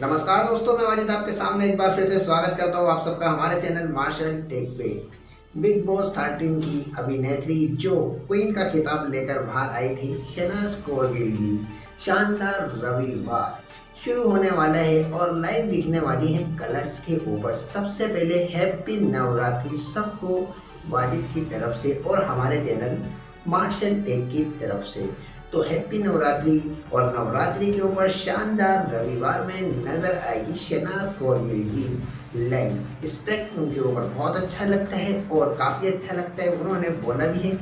नमस्कार दोस्तों, मैं वाजिद आपके सामने एक बार फिर से स्वागत करता हूँ आप सबका हमारे चैनल मार्शल टेक पे। बिग बॉस थर्टीन की अभिनेत्री जो क्वीन का खिताब लेकर बाहर आई थी शनाज कौरगिल की शानदार रविवार। शुरू होने वाला है और लाइव दिखने वाली है कलर्स के ऊपर। सबसे पहले हैप्पी नवरात्रि सबको वाजिद की तरफ़ से और हमारे चैनल मार्शल टेक की तरफ़ से। तो हैप्पी नवरात्रि और नवरात्रि के ऊपर शानदार रविवार में नज़र आएगी शनाज कौर गिल की लाइव स्पेक्ट उनके ऊपर बहुत अच्छा लगता है और काफ़ी अच्छा लगता है, उन्होंने बोला भी है।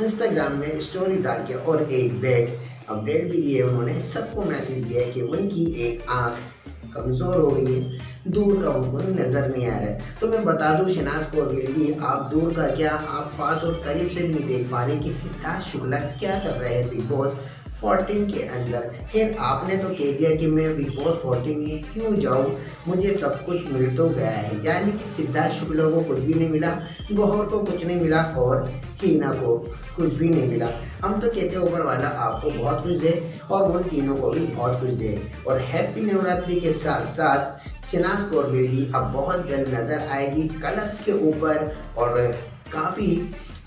इंस्टाग्राम में स्टोरी डाल के और एक बेड अपडेट भी दिए उन्होंने। सबको मैसेज दिया है कि उनकी एक आँख कमज़ोर हो गई है, दूर का उनको नज़र नहीं आ रहा है। तो मैं बता दूँ, शनाज को लिए आप दूर का क्या आप पास और करीब से नहीं देख पा रहे कि सिद्धार्थ शुक्ला क्या कर रहे हैं बिग बॉस फोर्टीन के अंदर। फिर आपने तो कह दिया कि मैं बिग बॉस फोर्टीन में क्यों जाऊँ? मुझे सब कुछ मिल तो गया है। यानी कि सिद्धार्थ शुक्ला को कुछ भी नहीं मिला गौहर को कुछ नहीं मिला और हीना को कुछ भी नहीं मिला। हम तो कहते ऊपर वाला आपको बहुत कुछ दे और उन तीनों को भी बहुत कुछ दे। और हैप्पी नवरात्रि के साथ साथ चिनाज कौरगिल अब बहुत जल्द नज़र आएगी कलर्स के ऊपर और काफ़ी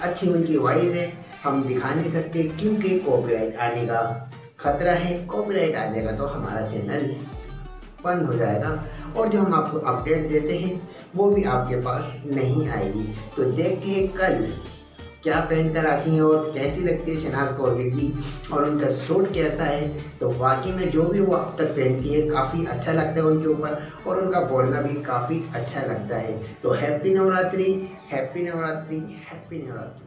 अच्छी उनकी वाइज है। हम दिखा नहीं सकते क्योंकि कॉपीराइट आने का खतरा है। कॉपीराइट आ जाएगा तो हमारा चैनल बंद हो जाएगा। और जो हम आपको अपडेट देते हैं, वो भी आपके पास नहीं आएगी। तो देखते हैं कल क्या पहन कर आती हैं और कैसी लगती है शनाज कौरगिल की और उनका सूट कैसा है? तो वाकई में जो भी वो अब तक पहनती है काफ़ी अच्छा लगता है उनके ऊपर। और उनका बोलना भी काफ़ी अच्छा लगता है। तो happy Navratri happy Navratri happy Navratri.